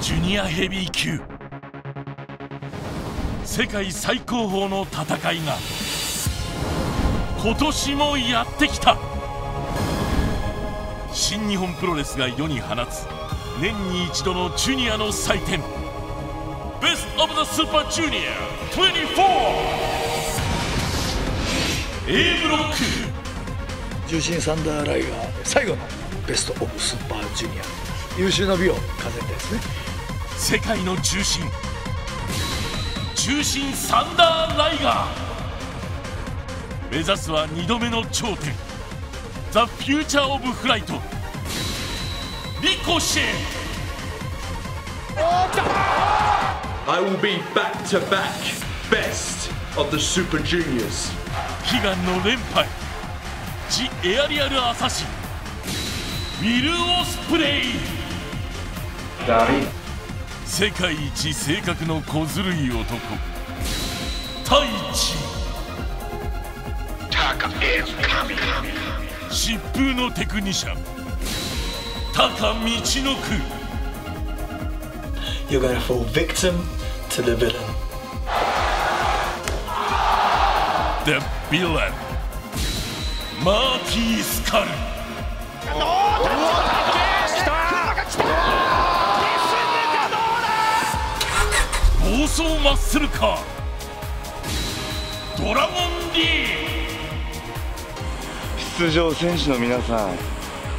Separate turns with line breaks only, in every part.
ジュニアヘビー級。世界最高峰の戦いが今年もやってきた。新日本プロレスが世に放つ年に一度のジュニアの祭典。ベスト・オブ・ザ・スーパージュニア 24A ブロック。
重心サンダーライガー最後のベスト・オブ・スーパージュニア優秀な美を飾りたいですね。
世界の中心中心サンダーライガー。目指すは2度目の頂点。ザ・フューチャー・オブ・フライト。リコシェ
I will be back to back. Best of the Super Juniors.
悲願の連敗。ジ・エアリアル・アサシ。ンウィル・オスプレイ世界一性格の小ずるい男。タカエルカミ疾風のテクニシャン。タカミチ
ノク You're victim to the villain.
マーティースカルスルカードラゴンリ
出場選手の皆さん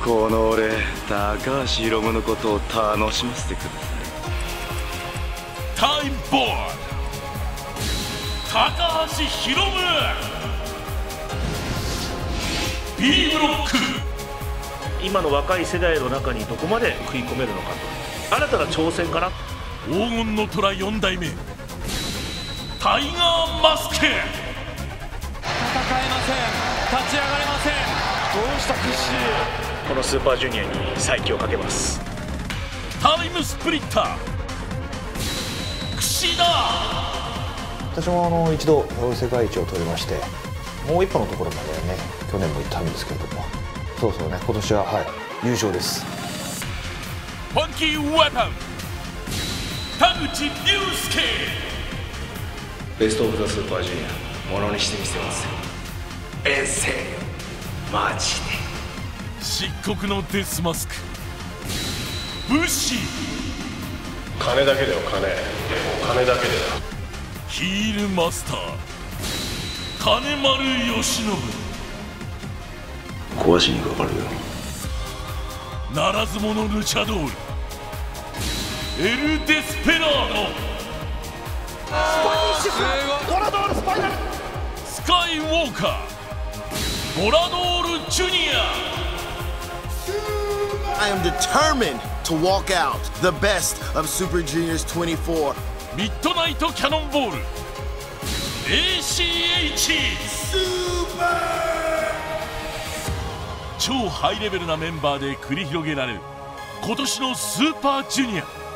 この俺高橋宏夢。のことを楽しませてください
ータイムボーイ高橋宏夢 B ブロック
今の若い世代の中にどこまで食い込めるのかと新たな挑戦かな
黄金の虎4代目。タイガーマスケ
戦えません。立ち上がれません。どうしたクッシー。
このスーパージュニアに再起をかけます。
タイムスプリッター。櫛田。
私もあの一度世界一を取りましてもう一歩のところまでね去年も行ったんですけれども。そうそうね今年ははい優勝です。
ファンキーウェポン
ベストオブザスーパージュニアものにしてみせます。遠征マジで。
漆黒のデスマスク。武士。
金だけだよ金。金だけだよ。
ヒールマスター。金丸義信。
壊しにかかるよ。
ならず者ルチャドールエル・デスペラードスカイウォーカー。ボラドール・ジュニア。
I am determined to walk out the best of Super Juniors 24.
ミッドナイトキャノンボール ACH 超ハイレベルなメンバーで繰り広げられる。今年のスーパージュニア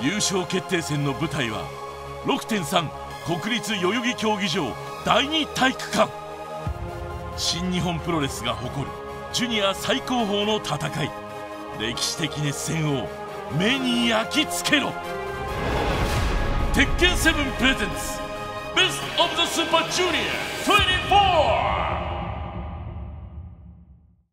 優勝決定戦の舞台は6.3国立代々木競技場第二体育館。新日本プロレスが誇るジュニア最高峰の戦い。歴史的熱戦を目に焼き付けろ。鉄拳7プレゼンツベストオブザスーパージュニア24